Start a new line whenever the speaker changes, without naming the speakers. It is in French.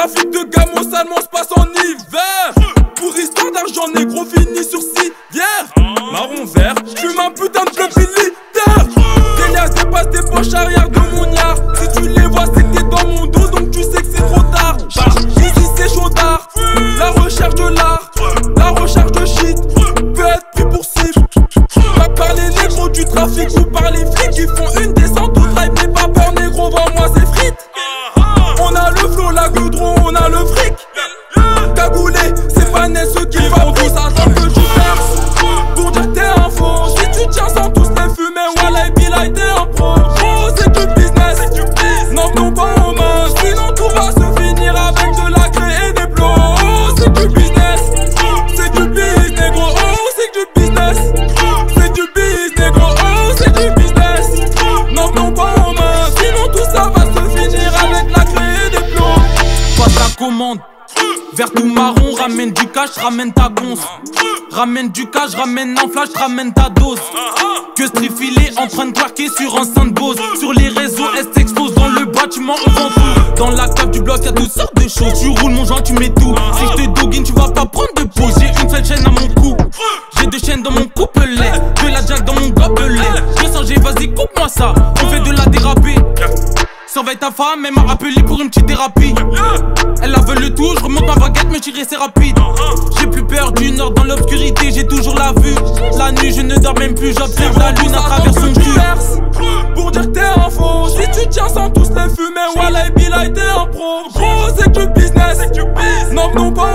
trafic de gamos allemand se passe en hiver commande Vert tout marron, ramène du cash, ramène ta gonce. Ramène du cash, ramène un flash, ramène ta dose. Que strifilé en train de twerker sur un Bose Sur les réseaux, elle s'expose dans le bois, tu m'en vends tout. Dans la cave du bloc, y'a toutes sortes de choses. Tu roules mon joint, tu mets tout. Si je te doguine, tu vas pas prendre de pause. J'ai une seule chaîne à mon cou. J'ai deux chaînes dans mon couplet. De la jack dans mon gobelet. 200 G, vas-y, coupe-moi ça. On fait de la dérapée. Surveille ta femme, elle m'a rappelé pour une petite thérapie. Elle a veut le tout, je remonte ma baguette, mais tirer c'est rapide. J'ai plus peur d'une heure dans l'obscurité, j'ai toujours la vue. La nuit, je ne dors même plus, j'observe la lune à travers son cul. Pour dire que t'es un faux, si tu tiens sans tous les fumer, Wallah et Billah t'es un pro. Gros, c'est du business, non, non pas